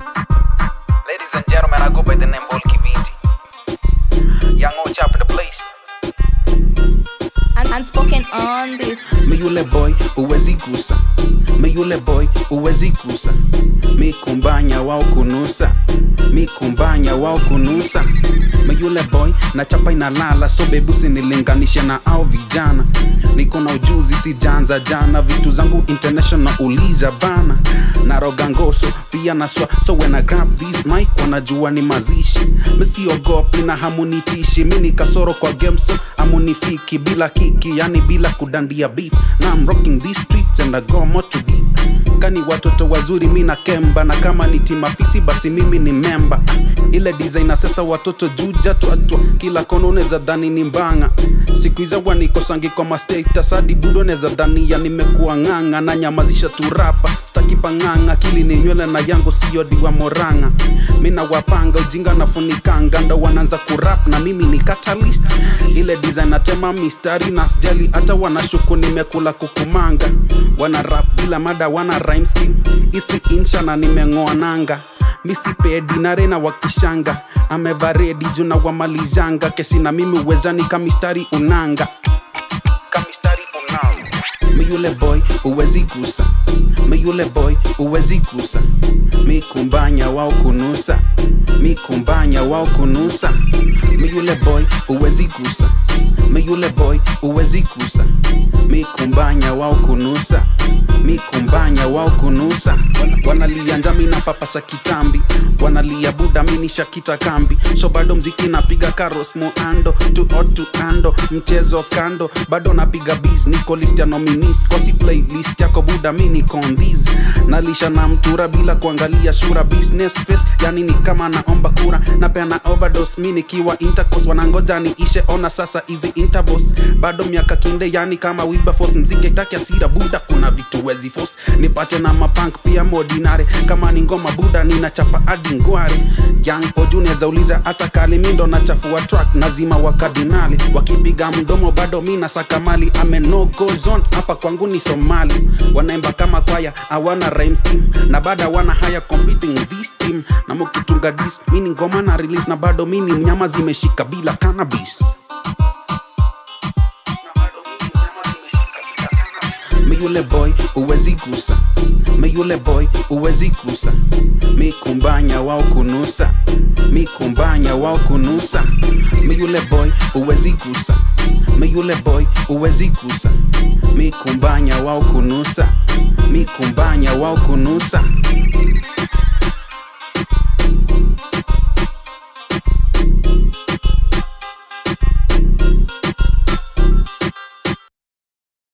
Ladies and gentlemen, I go by the name Volky Vinti. Young old chap in the place. Un- unspoken on this. Me yule boy uwezi kusa me yule boy uwezi kusa mi kumbanya wao kunusa mi kumbanya wao kunusa me yule boy na chapa inalala so bebusi nilinganishe na au vijana niko na ujuzi si janza jana. Vitu zangu international uliza bana. Naroga ngoso pia naswa so when I grab this mic wanajua ni mazishi. Misiogopi na hamunitishi. Mi ni kasoro kwa game so amunifiki bila kiki yani bila kudandia beef. Na I'm rocking these streets and I go more to deep. Kani watoto wazuri mi na kemba. Na kama ni timafisi basi mimi ni memba ile designer sasa watoto juja twatwa kila kono neza dhani ni mbanga. Siku hizo wanikosangi kwa mastatus hadi budo neza dhania nimekuwa ng'ang'a na nyamazisha turapa staki pang'ang'a. Kili ni nywele na yangu siyo diwa moranga. Mina wapanga ujinga nafunikanga ndo wanaanza kurap na mimi ni catalyst. Ile design natema mistari na sijali hata wanashuku nimekula kukumanga. Wana rap bila mada wana rhyme scheme. Isi insha na nimeng'oa nanga misipedi narena wakishanga amevaredi juna wamalizanga kesi na mimi uwezani kamistari unanga. Kamistari unanga. Mi yule boy uwezi kusa. Mi yule boy uwezi kusa. Mi kumbanya wao kunusa. Mi kumbanya wao kunusa. Mi yule boy uwezi kusa. Mi yule boy uwezi kusa. Mi kumbanya wao kunusa mi kumbanya wao kunusa. Wanalia njami na papasa kitambi. Wanalia buda minisha kita kambi. So bado mziki napiga karos muando. Tu otu ando mchezo kando. Bado napiga bis niko list ya nominis kosi playlist yako buda mini kondis nalisha na mtura bila kuangalia sura. Business face yani ni kama naomba kura. Napeana overdose mi nikiwa intercourse. Wanangoja niishe ona sasa hizi intervals bado miaka kinde yani kama wilberforce mziki taki asira. Buda kuna vitu wezi force. Nipate na mapank pia modinare kama ni ngoma buda ninachapa hadi ngware young oju neza uliza hata kali na wa track nazima wa kardinali. Wakipiga mdomo bado mi sakamali ame no go zone hapa kwangu ni somali. Wanaimba kama kwaya awana rhyme scheme na bada wana haya competing this team. Na mukitunga dis mini ngoma na release. Na bado mini mnyama zimeshika bila cannabis mi yule boy uwezi kusa mi yule boy uwezi kusa mi kumbanya wao kunusa. Mi kumbanya wao kunusa. Mi yule boy uwezi kusa mi yule boy uwezi kusa mi kumbanya wao kunusa. Mi kumbanya wao kunusa